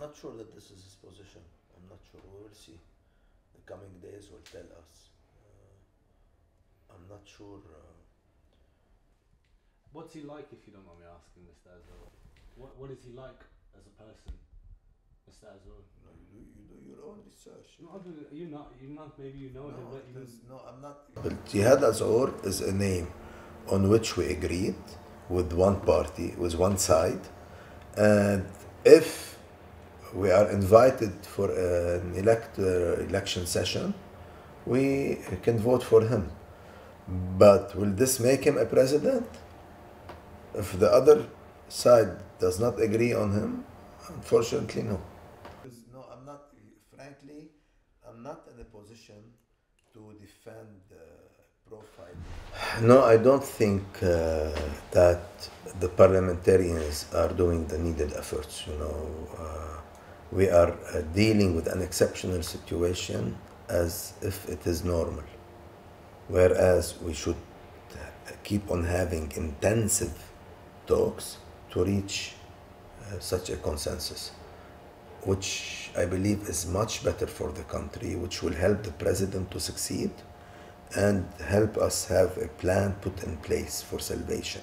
not sure that this is his position. I'm not sure. We will see. The coming days will tell us. Uh, I'm not sure. Uh, What's he like, if you don't mind me asking, Mr. Azour? What What is he like as a person, Mr. Azour? no, you, do, you do your own research. No, you not you not maybe you know him, No, but you there's- no, I'm not. But Jihad Azour is a name on which we agreed with one party, with one side, and if we are invited for an elect, election session, we can vote for him. But will this make him a president? If the other side does not agree on him, unfortunately, no. No, I'm not, frankly, I'm not in a position to defend the profile. No, I don't think uh, that the parliamentarians are doing the needed efforts. You know, uh, we are uh, dealing with an exceptional situation as if it is normal, whereas we should uh, keep on having intensive talks to reach uh, such a consensus which I believe is much better for the country, which will help the president to succeed and help us have a plan put in place for salvation.